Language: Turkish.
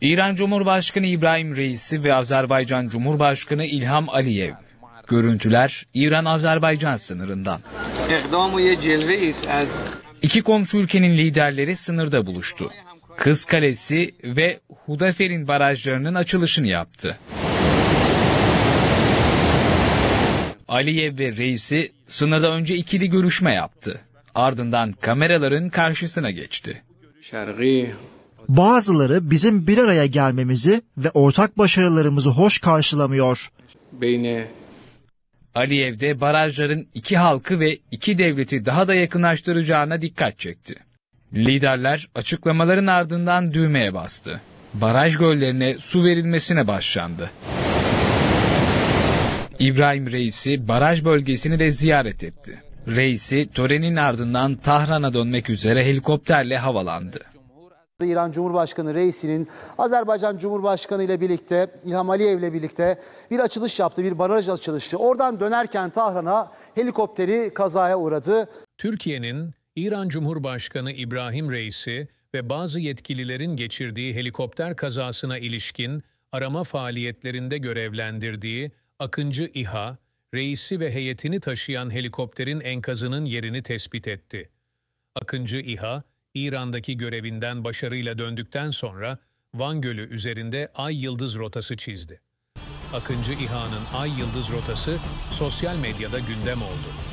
İran Cumhurbaşkanı İbrahim Reisi ve Azerbaycan Cumhurbaşkanı İlham Aliyev. Görüntüler İran-Azerbaycan sınırından. İki komşu ülkenin liderleri sınırda buluştu. Kız Kalesi ve Hudafer'in barajlarının açılışını yaptı. Aliyev ve reisi sınırda önce ikili görüşme yaptı. Ardından kameraların karşısına geçti. Bazıları bizim bir araya gelmemizi ve ortak başarılarımızı hoş karşılamıyor. Aliyev de barajların iki halkı ve iki devleti daha da yakınlaştıracağına dikkat çekti. Liderler açıklamaların ardından düğmeye bastı. Baraj göllerine su verilmesine başlandı. İbrahim Reis'i baraj bölgesini de ziyaret etti. Reisi törenin ardından Tahran'a dönmek üzere helikopterle havalandı. İran Cumhurbaşkanı Reisi'nin Azerbaycan Cumhurbaşkanı ile birlikte İlham Aliyev ile birlikte bir açılış yaptı, bir baraj açılışı. Oradan dönerken Tahran'a helikopteri kazaya uğradı. Türkiye'nin İran Cumhurbaşkanı İbrahim Reisi ve bazı yetkililerin geçirdiği helikopter kazasına ilişkin arama faaliyetlerinde görevlendirdiği Akıncı İHA, reisi ve heyetini taşıyan helikopterin enkazının yerini tespit etti. Akıncı İHA, İran'daki görevinden başarıyla döndükten sonra Van Gölü üzerinde Ay Yıldız rotası çizdi. Akıncı İHA'nın Ay Yıldız rotası sosyal medyada gündem oldu.